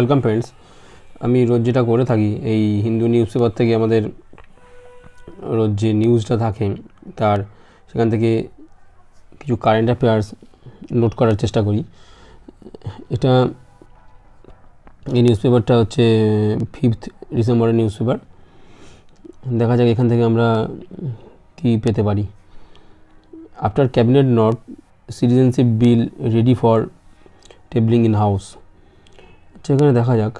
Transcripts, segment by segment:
Welcome friends আমি রোজ যেটা করে থাকি এই হিন্দু নিউজ পেপার থেকে আমাদের রোজ যে নিউজটা থাকে তার সেখান থেকে কিছু কারেন্ট অ্যাফেয়ার্স নোট করার চেষ্টা করি এটা এই নিউজ পেপারটা হচ্ছে ফিফথ ডিসেম্বরের নিউজ পেপার দেখা যাক এখান থেকে আমরা কী পেতে পারি after cabinet nod citizenship bill ready for tabling in house আচ্ছা এখানে দেখা যাক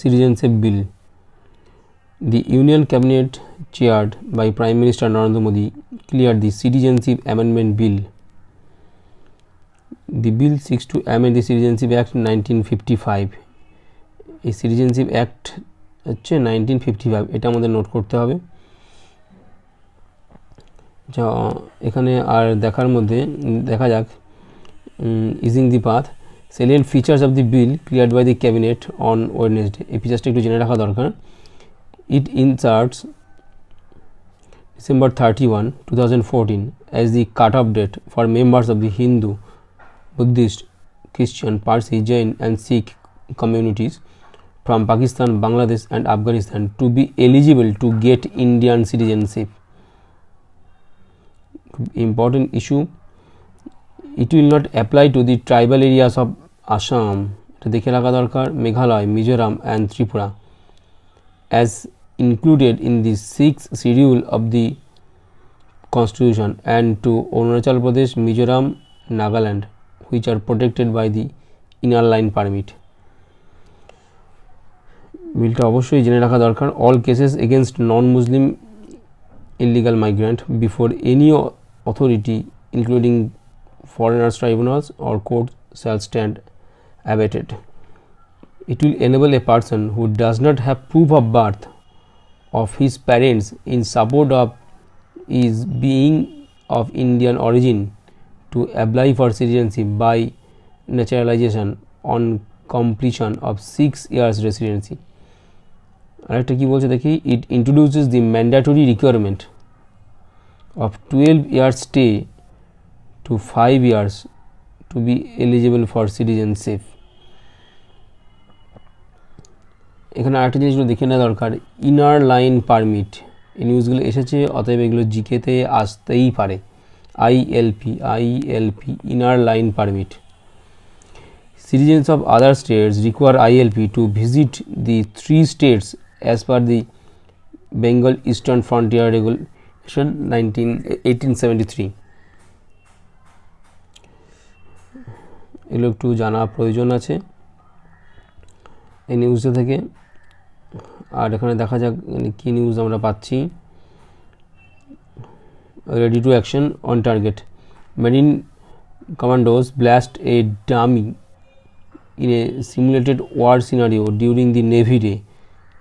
citizenship bill the union cabinet chair by prime minister Narendra Modi clear the citizenship amendment bill the bill seeks to amend the citizenship act nineteen fifty five এই citizenship act হচ্ছে nineteen fifty five এটা আমাদের note করতে হবে যা এখানে আর দেখার মধ্যে দেখা যাক easing the path সেলিয়েন্ট features of the bill cleared by the cabinet on Wednesday এই ফিচার্সটা একটু জেনে রাখা দরকার ইট inserts December thirty one two thousand fourteen as the cut off date for members of the Hindu Buddhist খ্রিস্টান Parsi Jain and Sikh communities from Pakistan, Bangladesh and Afghanistan to be eligible to get Indian citizenship. Important issue it will not apply to the tribal areas of Assam এটা দেখে রাখা দরকার Meghalaya Mizoram and Tripura as included in the sixth schedule of the constitution and to Arunachal Pradesh, Mizoram, Nagaland which are protected by the inner line permit. বিলটা অবশ্যই জেনে রাখা দরকার all cases against non Muslim illegal migrant before any authority including foreigners tribunals or court shall stand abated. It will enable a person who does not have proof of birth of his parents in support of his being of Indian origin to apply for citizenship by naturalization on completion of six years residency. আরেকটা কি বলছে দেখি it introduces the mandatory requirement of twelve years stay to five years to be eligible for citizenship এখানে আরেকটা জিনিসগুলো দেখে নেওয়া দরকার ইনার লাইন পারমিট এই নিউজগুলো এসেছে অতএব এগুলো জিকেতে আসতেই পারে ILP ILP inner line permit require I L P to visit the three states as per the Bengal Eastern Frontier Regulation Frontier Regulation seventy three এগুলো একটু জানা প্রয়োজন আছে এই নিউজটা থেকে আর এখানে দেখা যাক কি নিউজ আমরা পাচ্ছি ready to action on target marine commandos blast a dummy in a simulated war scenario during the Navy Day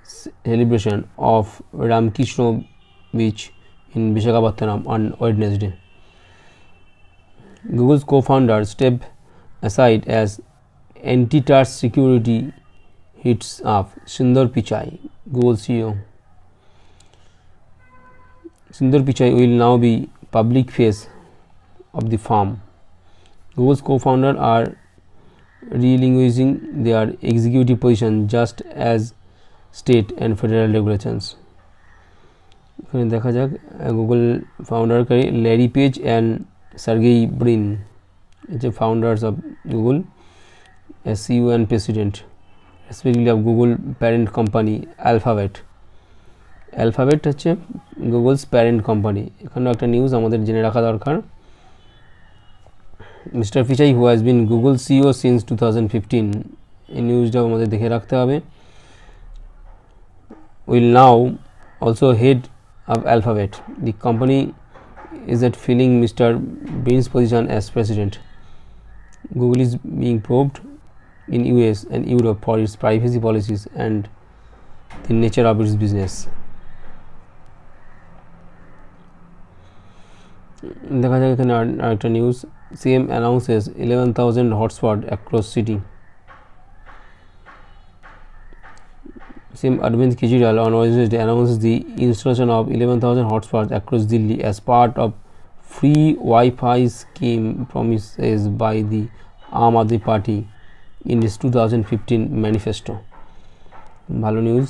celebration of Ramkrishna Beach in Visakhapatnam on Wednesday. Google's co-founder stepped aside as antitrust security hits up Sundar Pichai, goals CEO Sundar Pichai will now be public face of the firm. Google's co-founder are relinquishing their executive position just as state and federal regulations. এখানে দেখা যাক Google ফাউন্ডারকারী Larry Page and Sergey Brin যে founders of Google CEO and president Respectively of Google parent company Alphabet Alphabet হচ্ছে Google's parent company এখানেও একটা news আমাদের জেনে রাখা দরকার mister Pichai who has been Google CEO since two thousand fifteen এই নিউজটাও আমাদের দেখে রাখতে হবে will now also head of Alphabet the company is at filling Mr. Bean's position as president. Google is being probed in US and Europe for its privacy policies and the nature of its business. দেখা যায় এখানে আরেকটা news CM announces eleven thousand hotspot across city CM Arvind Kejriwal on Wednesday announced the installation of 11,000 hotspots across Delhi as part of free Wi-Fi scheme promises by the Aam Aadmi Party in its 2015 manifesto ভালো news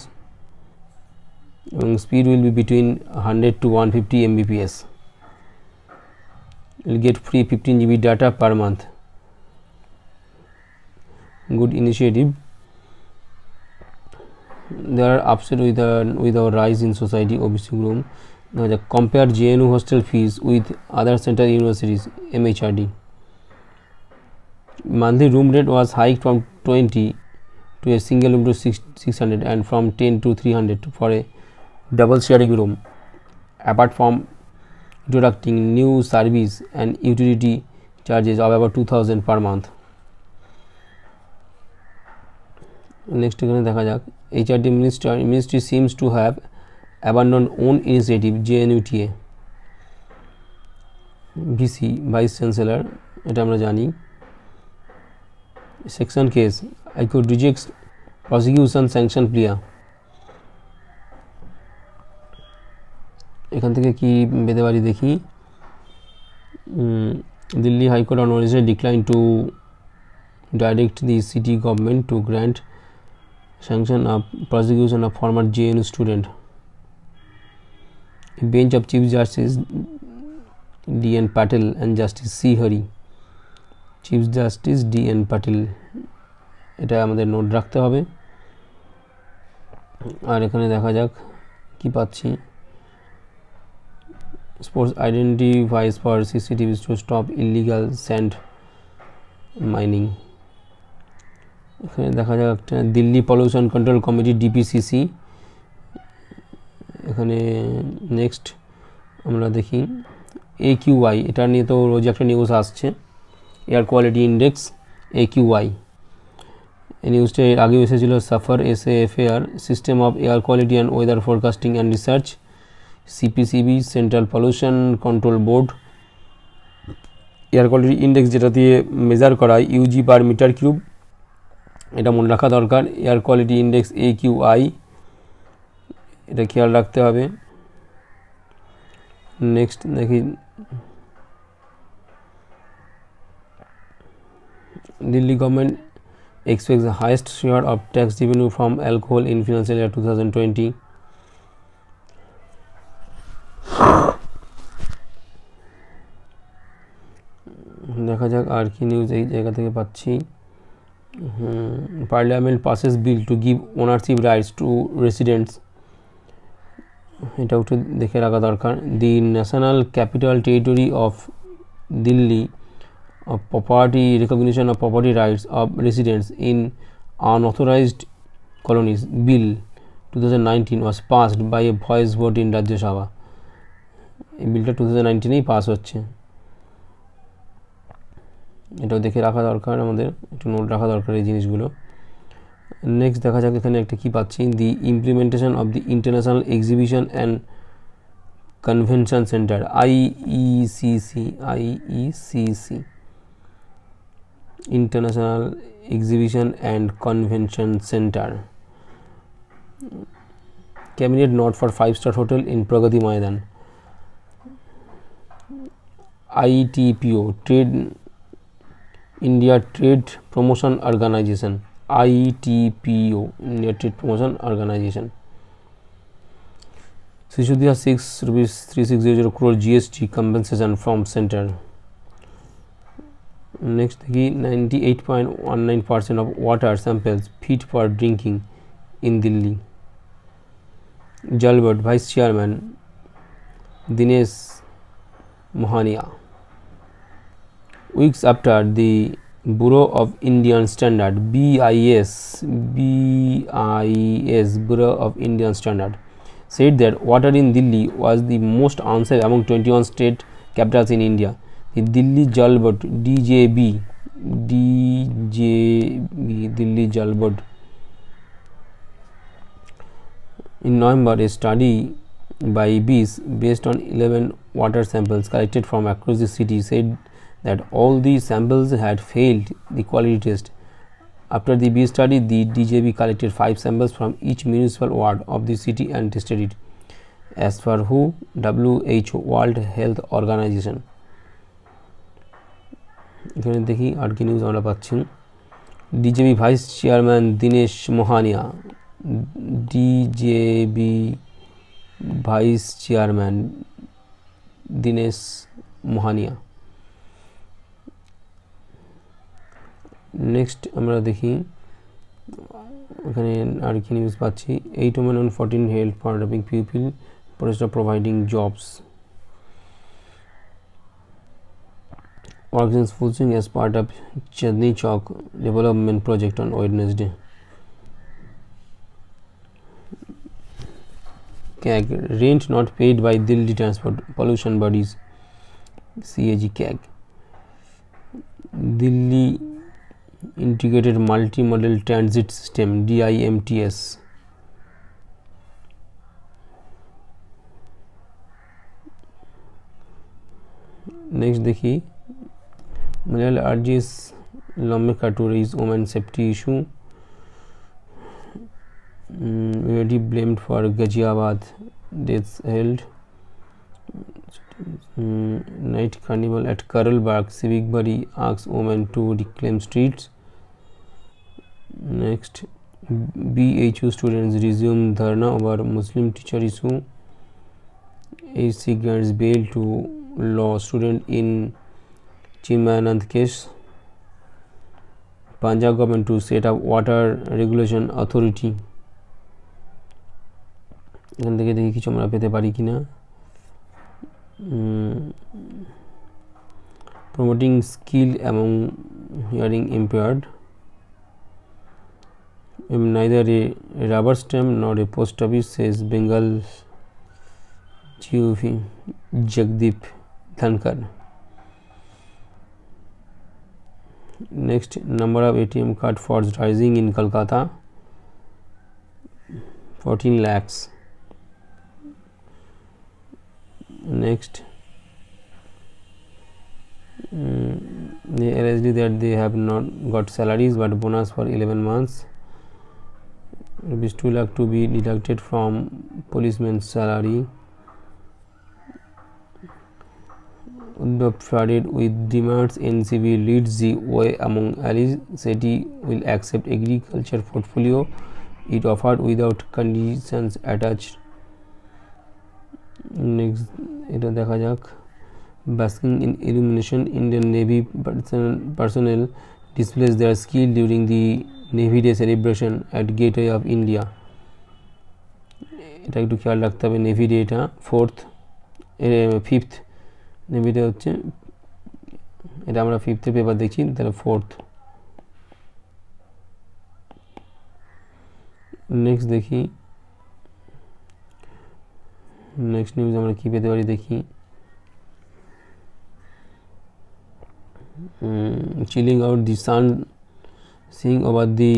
এবং speed will be between hundred two one fifty Mbps will get free 15 GB data per month. Good initiative. There are upset with our, with our rise in society OBC room. Now the compare JNU hostel fees with other central universities MHRD. Monthly room rate was hiked from 20 to a single room to 6, 600 and from 10 to 300 for a double sharing room. Apart from introducing new service and utility charges of about 2000 per month next এখানে দেখা যাক HRD minister ministry seems to have abandoned own initiative JNUTA VC vice chancellor এটা আমরা জানি section case I could reject prosecution sanction plea এখান থেকে কি পেতে পারি দেখি Delhi high court on Wednesday declined to direct the city government to grant sanction of prosecution of former JNU student. A bench of Chief Justice D.N. Patel and Justice C. Hari. Chief Justice D.N. Patel এটা আমাদের note রাখতে হবে আর এখানে দেখা যাক কি পাচ্ছি sports identifies for CCTVs to stop illegal sand mining এখানে দেখা যাক একটা Delhi pollution control committee DPCC এখানে নেক্সট আমরা দেখি এ কিউআই এটা নিয়ে তো রোজ একটা নিউজ আসছে এয়ার কোয়ালিটি ইন্ডেক্স একিউআই এই নিউজটা এর আগেও এসেছিল SAFAR is air system of air quality and weather forecasting and research CPCB central pollution control board air quality index যেটা দিয়ে মেজার করা হয় ইউজি পার মিটার কিউব এটা মনে রাখা দরকার air quality index A Q I এটা খেয়াল রাখতে হবে নেক্সট দেখি Delhi government expects the highest share of tax revenue from alcohol in financial year 2020 দেখা যাক আর কি নিউজ এই জায়গা থেকে পাচ্ছি parliament passes bill to give ownership rights to residents এটা একটু দেখে রাখা দরকার the national capital territory of Delhi of property recognition of property rights of residents in unauthorized colonies bill 2019 was passed by a voice vote in Rajya Sabha এই বিলটা two thousand নাইনটিনেই pass হচ্ছে এটাও দেখে রাখা দরকার আমাদের একটু নোট রাখা দরকার এই জিনিসগুলো নেক্সট দেখা যাক এখানে একটা কী পাচ্ছি the implementation of the international exhibition and convention centre IICC IICC international exhibition and convention center cabinet not for five star hotel in pragati maidan ITPO Trade India Trade Promotion Organization ITPO India Trade Promotion Organization Sishudia 6 rupees 3600 crore GST compensation from center next দেখি 98.19% of water samples fit for drinking in Delhi Jalbert vice chairman Dinesh Mohania weeks after the Bureau of Indian Standard BIS BIS Bureau of Indian Standard said that water in Delhi was the most unsafe among 21 state capitals in India Delhi জল board DJB DJB Delhi জল In November, a study by bees based on 11 water samples collected from across the city said that all the samples had failed the quality test. After the bee study, the DJB collected 5 samples from each municipal ward of the city and tested it. As for WHO, WHO World Health Organization এখানে দেখি আর কি news আমরা পাচ্ছি DJB Vice Chairman Dinesh Mohania. DJB Vice Chairman Dinesh Mohania. Next আমরা দেখি এখানে আর কি নিউজ পাচ্ছি eight women on fourteen help for deaf people project providing jobs works in full swing as part of Chandni Chowk development project on Wednesday. CAG rent not paid by Delhi transport pollution bodies CAG CAG Delhi integrated multimodal transit system DIMTS next देखिए Malal urges lawmaker to raise women safety issue. Mm, already blamed for Ghaziabad deaths held. Mm, night carnival at Karlbagh, civic body asks women to reclaim streets. Next, BHU students resume dharna over Muslim teacher issue. AC grants bail to law student in Chimanand case. Punjab government to set up water regulation authority. এখান থেকে দেখি কিছু আমরা পেতে পারি কিনা promoting skill এবং hearing impaired neither a rubber stamp nor a post office says Bengal GOP Jagdeep Dhankar. Next, number of ATM card frauds rising in Kolkata, 14 lakhs. Next, mm, they alleged that they have not got salaries but bonus for 11 months. Rupees 2 lakh to be deducted from policeman's salary. flooded with demands NCB leads the way among allies said he will accept agriculture portfolio it offered without conditions attached next এটা দেখা যাক basking in illumination Indian Navy personnel displays their skill during the navy day celebration at gateway of India এটা একটু খেয়াল রাখতে হবে navy day এটা fourth fifth নেভিটা হচ্ছে এটা আমরা ফিফথের পেপার দেখছি তাহলে ফোর্থ নেক্সট দেখি নেক্সট নিউজ আমরা কী পেতে পারি দেখি chilling out the sun sing over the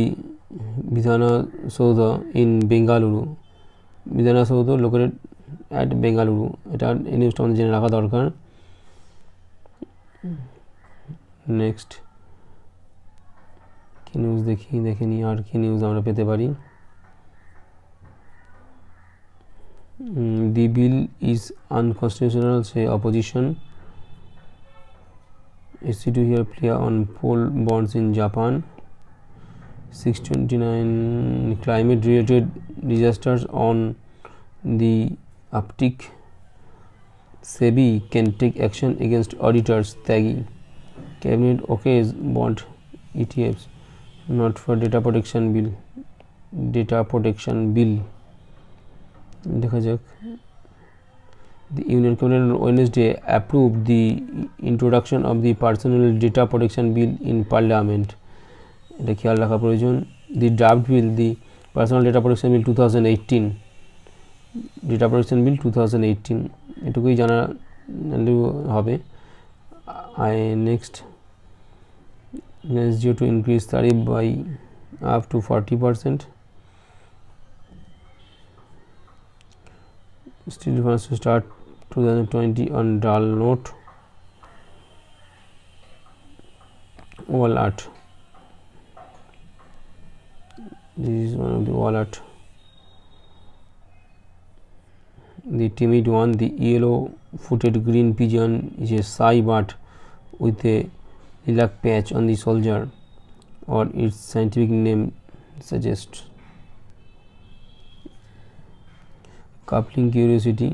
Vidhana Soudha in Bengaluru Vidhana Soudha located at Bengaluru এটা এই নিউজটা আমাদের জেনে রাখা দরকার নেক্সট কি নিউজ দেখি দেখে নিই আর কি নিউজ আমরা পেতে পারি the bill is unconstitutional say opposition to here play on poll bonds in Japan 629 climate related disasters on the uptick SEBI can take action against auditors Taggy cabinet okays bond ETFs not for data protection bill data protection bill দেখা যাক the Union Cabinet on Wednesday approved the introduction of the personal data protection bill in parliament এটা খেয়াল রাখা প্রয়োজন দি draft bill the personal data protection bill two thousand eighteen data protection bill two thousand eighteen এটুকুই জানা হবে I next Jio to increase tariff by up to forty percent steel funds to start 2020 on dull note wallet this is one of the wallet the timid one the yellow footed green pigeon is a shy bird with a lilac patch on the shoulder or its scientific name suggests coupling curiosity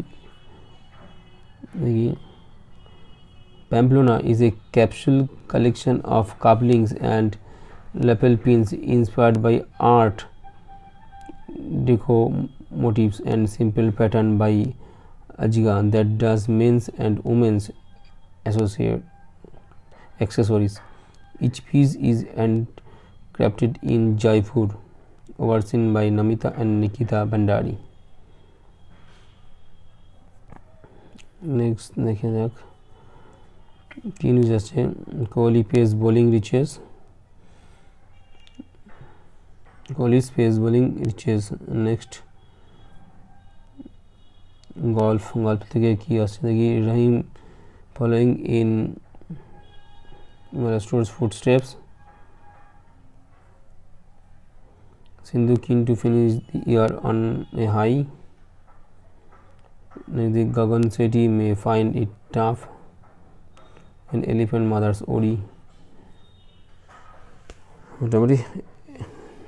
Pamplona is a capsule collection of couplings and lapel pins inspired by art deco motifs and simple pattern by Ajga that does men's and women's associate accessories. Each piece is and crafted in Jaipur, overseen by Namita and Nikita Bandari. Next, দেখে যাক কি news আছে Kohli pace bowling reaches কোহলি's pace bowling riches next golf golf থেকে কি আসছে দেখি Rahim following in Maharashtra's footsteps Sindhu keen to finish the year on a high the Gagan Sethi may find it tough and elephant mothers ওড়ি মোটামুটি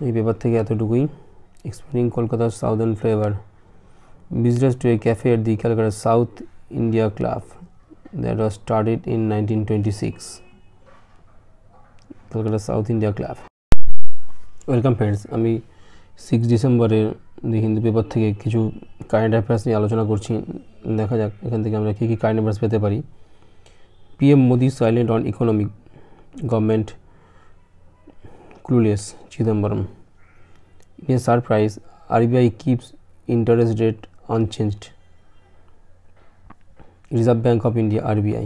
এই paper থেকে এতটুকুই explaining কলকাতার southern flavour visitors to a cafe at the Calcutta South India Club that was started in 1926. Calcutta South India Club. Welcome friends আমি six ডিসেম্বরের দি Hindu paper থেকে কিছু current affairs নিয়ে আলোচনা করছি দেখা যাক এখান থেকে আমরা কী কী কারেন্ট অ্যাফেয়ার্স পেতে পারি PM Modi silent on economic government clueless Chidambaram in a surprise RBI keeps interest rate unchanged Reserve Bank of India RBI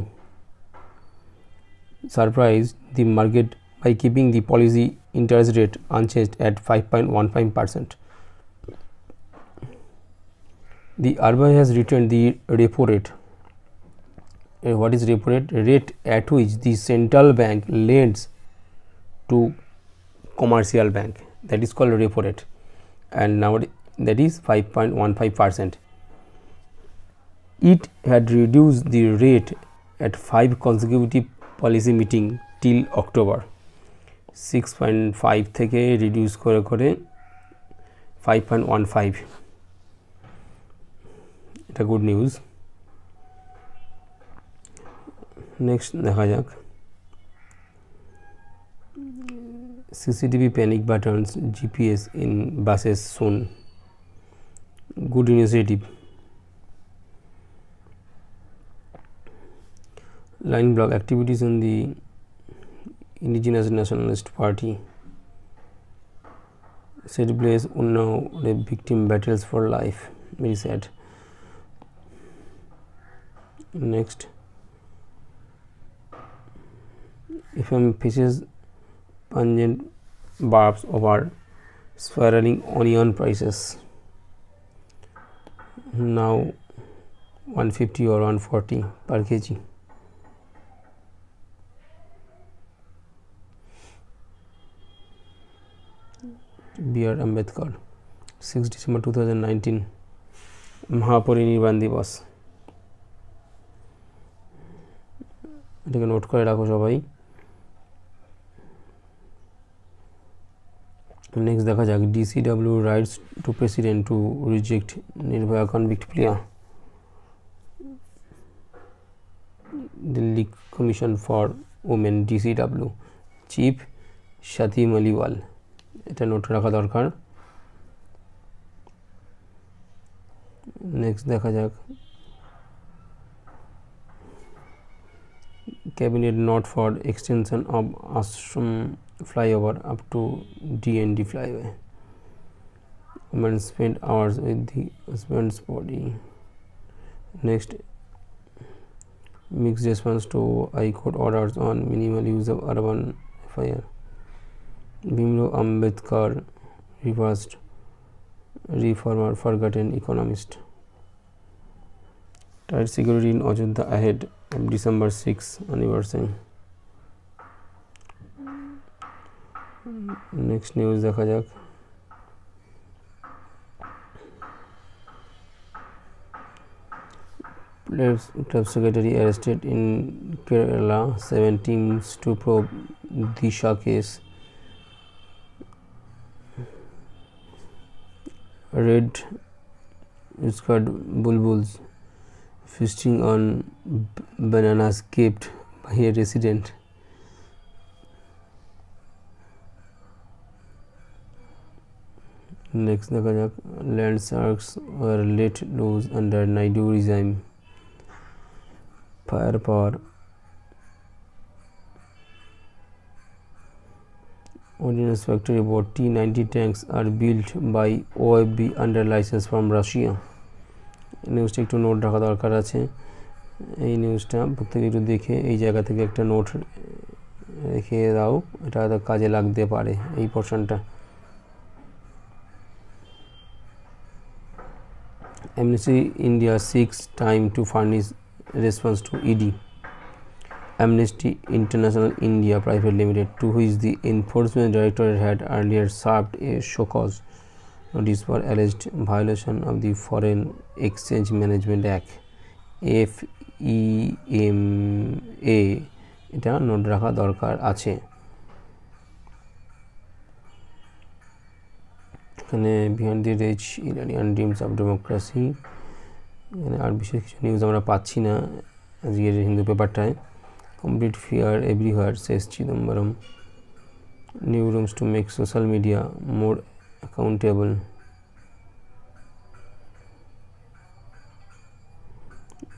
surprised the market by keeping the policy interest rate unchanged at 5.15 percent. The RBI has retained the repo rate. Uh, what is repo rate? Rate at which the central bank lends to commercial bank that is called repo rate and now that is 5.15 percent. It had reduced the rate at five consecutive policy meeting till October. 6.5 থেকে reduce করে করে 5.15 এটা good news next দেখা যাক CCTV panic buttons GPS in buses soon good initiative line block activities in the indigenous nationalist party said place unnao the victim battles for life very sad next fm faces pungent barbs over spiraling onion prices now 150 or 140 per kg B.R. Ambedkar 6 December 2019 Mahaparinirvan Diwas এটাকে note করে রাখো সবাই next দেখা যাক DCW writes to president to reject Nirbhaya convict plea Delhi commission for women DCW chief Swati Maliwal এটা note রাখা দরকার next দেখা যাক cabinet not for extension of ashram flyover up to DND flyway. Women spend hours with the husband's body. Next, mixed response to I court orders on minimal use of urban fire. Bimlo Ambedkar reversed reformer forgotten economist. Tight security in Ajanta ahead of December 6 anniversary. Next news দেখা যাক ট্রাব secretary arrested in Kerala seven to prove Disha case red squad bulbuls feasting on bananas kept by a resident next দেখা যাক land sharks war let loose under Naidu regime fire power Ordnance factory about T-90 tanks are built by OFB under license from Russia নিউজটা একটু note রাখা দরকার আছে এই নিউজটা প্রত্যেকে একটু দেখে এই জায়গা থেকে একটা নোট রেখে দাও এটা কাজে লাগতে পারে এই পোর্শনটা Amnesty India seeks time to furnish response to ED. Amnesty International India Private Limited, to which the Enforcement Directorate had earlier served a show cause notice for alleged violation of the Foreign Exchange Management Act FEMA এটা note রাখা দরকার আছে এখানে behind the rich Iranian dreams of democracy এখানে আর বিশেষ কিছু news আমরা পাচ্ছি না আজকের Hindu পেপারটায় complete fear everywhere says Chidambaram new rules to make social media more accountable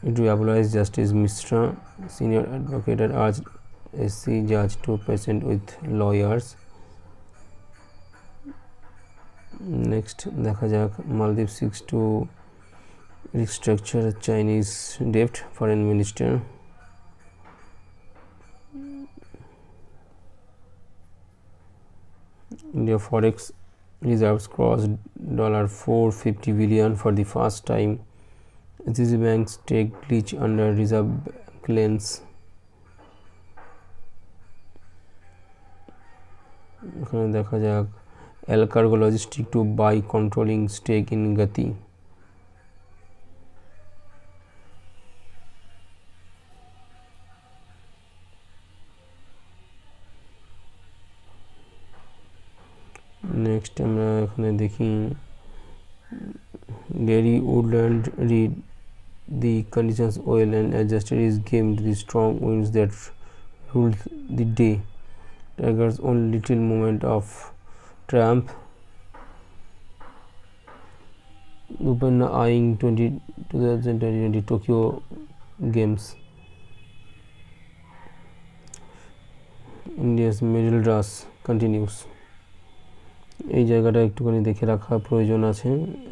to abolish Justice Mishra, senior advocate, urged SC judge to present with lawyers. Next দেখা যাক মালদ্বীপ সিক্স টু রিস্ট্রাকচার চাইনিজ ডেপ্ট foreign minister India forex reserves crossed dollar 450 billion for the first time. SCB banks take glitch under reserve lens. এখানে দেখা যাক L cargo logistic to buy controlling stake in Gati. Next time এখানে দেখি Gary Woodland read the conditions oil and adjusted his game to the strong winds that ruled the day. Tigers only little moment of Trump Bhupenna eyeing 20, 2020 Tokyo Games. India's middle draws continues. এই জায়গাটা একটুখানি দেখে রাখা প্রয়োজন আছে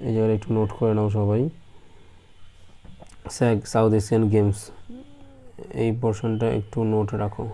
এই জায়গাটা একটু নোট করে নাও সবাই স্যাক সাউথ এশিয়ান গেমস এই পোর্শনটা একটু নোট রাখো